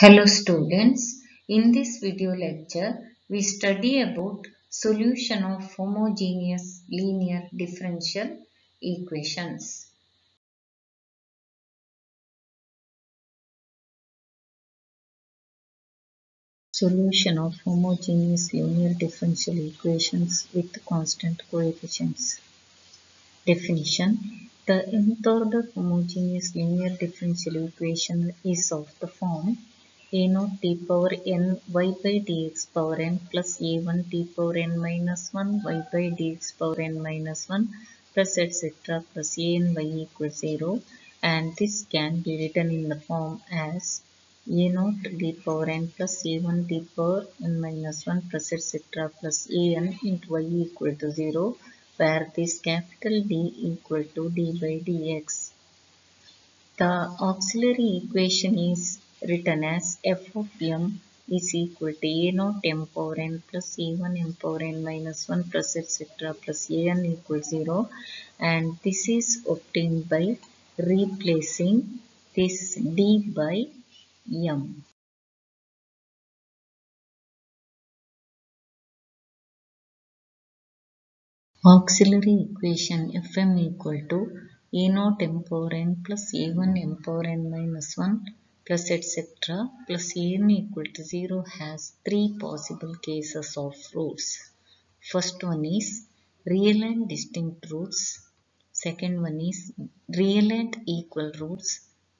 Hello students, in this video lecture we study about solution of homogeneous linear differential equations. Solution of homogeneous linear differential equations with constant coefficients. Definition The nth order homogeneous linear differential equation is of the form a naught t power n y by dx power n plus a1 t power n minus 1 y by dx power n minus 1 plus etc plus a n y equals 0 and this can be written in the form as a naught d power n plus a1 d power n minus 1 plus etc plus a n into y equal to 0 where this capital D equal to d by dx. The auxiliary equation is written as f of m is equal to a naught m power n plus a1 m power n minus 1 plus etc plus a n equals 0 and this is obtained by replacing this d by m. Auxiliary equation fm equal to a naught m power n plus a1 m power n minus 1 plus etc plus an equal to 0 has three possible cases of roots. First one is real and distinct roots. Second one is real and equal roots.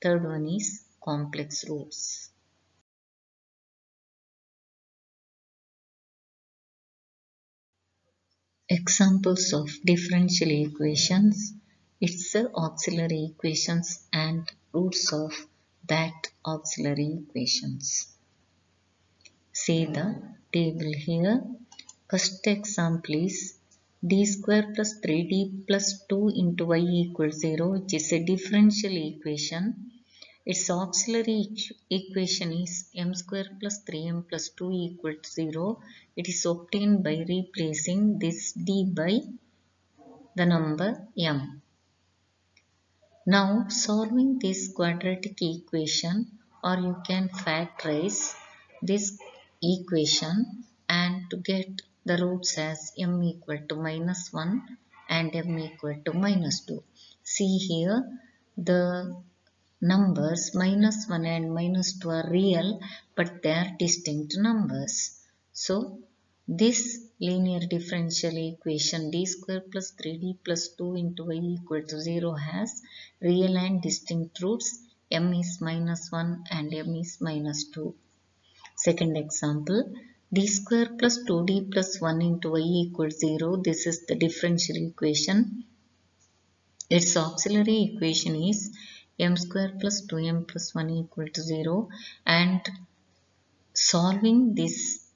Third one is complex roots. Examples of differential equations. It's auxiliary equations and roots of that auxiliary equations. See the table here. First example is d square plus 3d plus 2 into y equals 0 which is a differential equation. Its auxiliary equation is m square plus 3m plus 2 equals 0. It is obtained by replacing this d by the number m. Now solving this quadratic equation or you can factorize this equation and to get the roots as m equal to minus 1 and m equal to minus 2. See here the numbers minus 1 and minus 2 are real but they are distinct numbers. So this linear differential equation d square plus 3d plus 2 into y equal to 0 has real and distinct roots m is minus 1 and m is minus 2. Second example d square plus 2d plus 1 into y equals 0 this is the differential equation. Its auxiliary equation is m square plus 2m plus 1 equal to 0 and solving this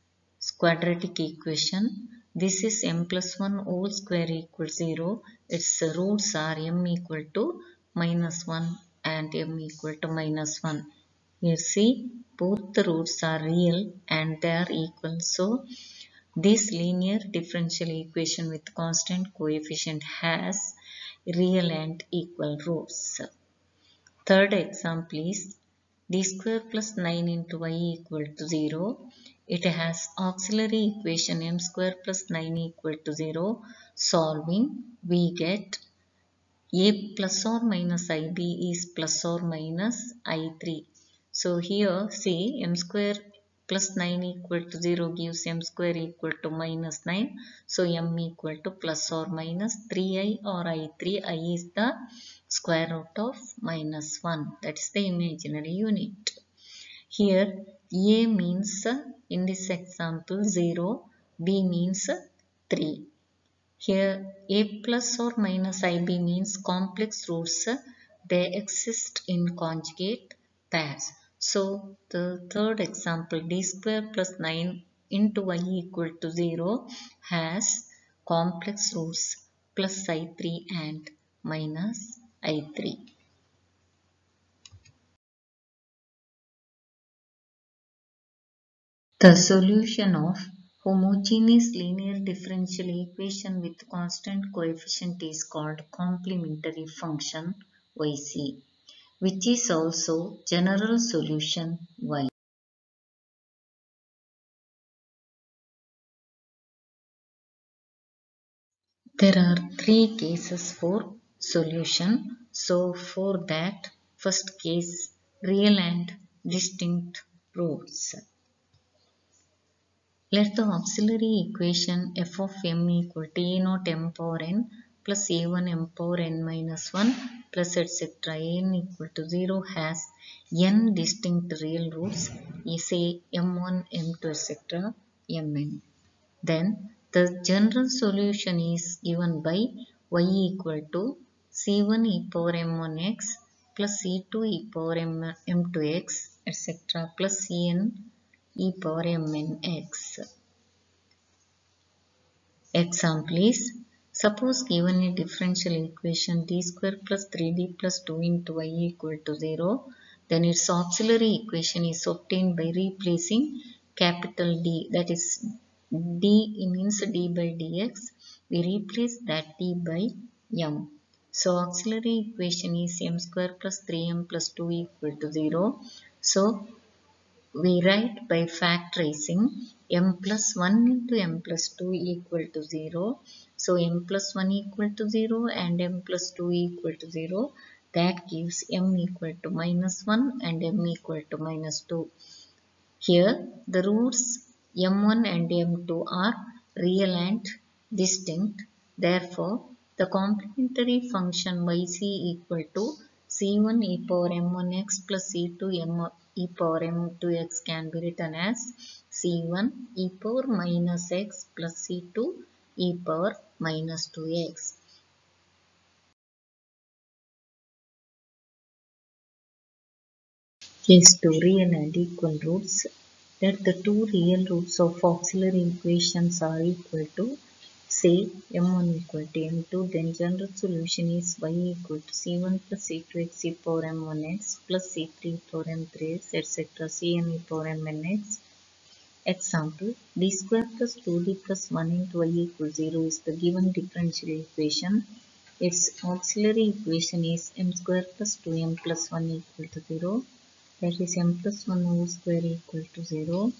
quadratic equation. This is m plus 1 whole square equals 0 its roots are m equal to minus 1 and m equal to minus 1 you see both the roots are real and they are equal. So this linear differential equation with constant coefficient has real and equal roots third example is d square plus 9 into y equal to 0 it has auxiliary equation m square plus 9 equal to 0. Solving, we get a plus or minus ib is plus or minus i3. So here see m square plus 9 equal to 0 gives m square equal to minus 9. So m equal to plus or minus 3i or i3. i is the square root of minus 1. That is the imaginary unit. Here a means in this example 0, b means 3. Here a plus or minus ib means complex roots. They exist in conjugate pairs. So the third example d square plus 9 into y equal to 0 has complex roots plus i3 and minus i3. The solution of homogeneous linear differential equation with constant coefficient is called complementary function yc, which is also general solution y. There are three cases for solution. So for that first case real and distinct roots. Let the auxiliary equation f of m equal to a naught m power n plus a1 m power n minus 1 plus etc. n equal to 0 has n distinct real roots, say m1, m2 etc. mn. Then the general solution is given by y equal to c1 e power m1x plus c2 e power m, m2x etc. plus cn e power mnx. Example is Suppose given a differential equation d square plus 3d plus 2 into y equal to 0, then its auxiliary equation is obtained by replacing capital D that is d means d by dx. We replace that d by m. So auxiliary equation is m square plus 3m plus 2 equal to 0 so we write by factorizing m plus 1 into m plus 2 equal to 0 so m plus 1 equal to 0 and m plus 2 equal to 0 that gives m equal to minus 1 and m equal to minus 2 here the roots m1 and m2 are real and distinct. Therefore, the complementary function yc equal to c1 e power m1x plus c2 m e power m2x can be written as c1 e power minus x plus c2 e power minus 2x. Case 2 real and equal roots that the two real roots of auxiliary equations are equal to say m1 equal to m2 then general solution is y equal to c1 plus c2x e power m1x plus c3 e power m3x etc cn e power mnx Example, d square plus 2d plus 1 into y equals 0 is the given differential equation. Its auxiliary equation is m square plus 2m plus 1 equal to 0 that is m plus 1 whole square equal to 0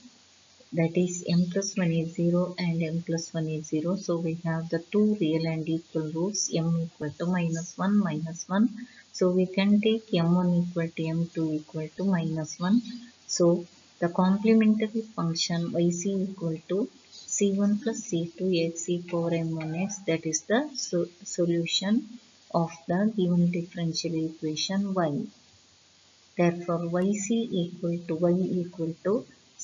that is m plus 1 is 0 and m plus 1 is 0 so we have the two real and equal roots m equal to minus 1 minus 1 so we can take m1 equal to m2 equal to minus 1 so the complementary function yc equal to c1 plus c2 x e power m1x that is the so solution of the given differential equation y. Therefore, yc equal to y equal to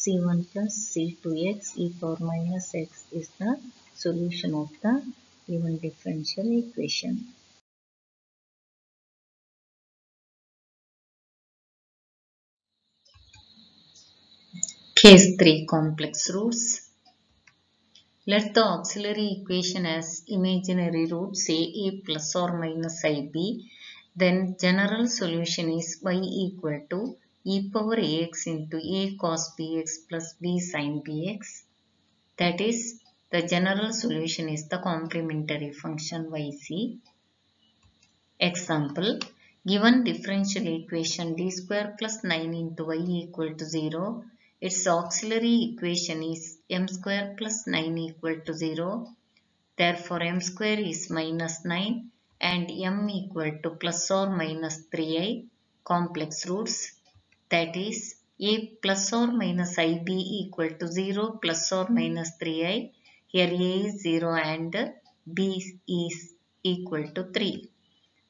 c1 plus c2x e power minus x is the solution of the given differential equation. Case 3 complex roots. Let the auxiliary equation as imaginary root say a plus or minus ib then general solution is y equal to e power ax into a cos bx plus b sin bx. That is, the general solution is the complementary function yc. Example, given differential equation d square plus 9 into y equal to 0, its auxiliary equation is m square plus 9 equal to 0. Therefore, m square is minus 9 and m equal to plus or minus 3i complex roots that is a plus or minus ib equal to 0 plus or minus 3i here a is 0 and b is equal to 3.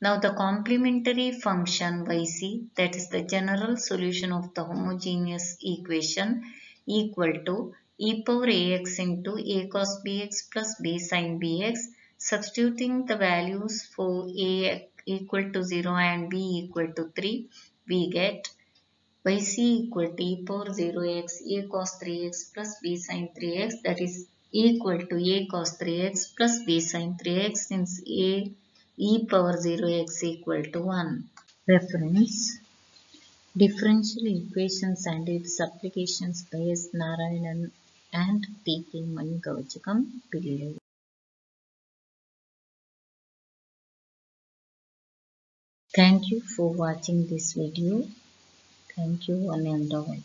Now the complementary function yc that is the general solution of the homogeneous equation equal to e power ax into a cos bx plus b sin bx Substituting the values for a equal to 0 and b equal to 3, we get yc equal to e power 0x a cos 3x plus b sin 3x that is equal to a cos 3x plus b sin 3x since a e power 0x equal to 1. Reference Differential equations and its applications by S. Narayanan and T. K. Manicavachagom Pillay. Thank you for watching this video. Thank you one and all.